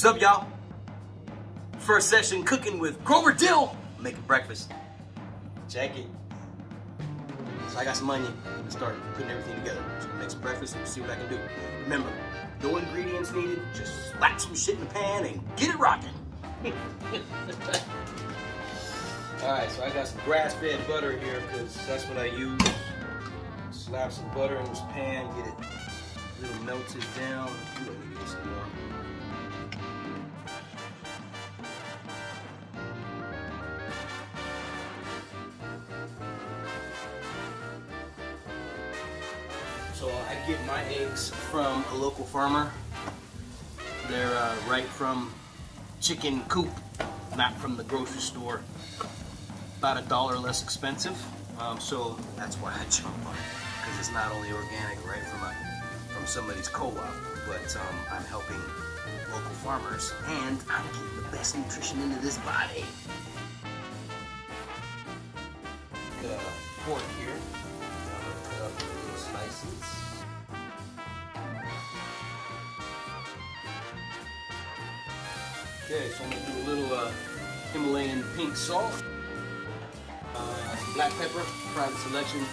What's up, y'all? First session cooking with Grover Dill, making breakfast. Check it. So I got some onion. Let's start putting everything together. So make some breakfast and see what I can do. Remember, no ingredients needed. Just slap some shit in the pan and get it rocking. All right, so I got some grass-fed butter here because that's what I use. Slap some butter in this pan, get it a little melted down. Ooh, I need to get some more. So I get my eggs from a local farmer. They're uh, right from chicken coop, not from the grocery store. About a dollar less expensive. Um, so that's why I jump on it because it's not only organic, right from from somebody's co-op, but um, I'm helping local farmers and I'm getting the best nutrition into this body. The pork here. Okay, so I'm going to do a little uh, Himalayan pink salt, uh, some black pepper, private selection.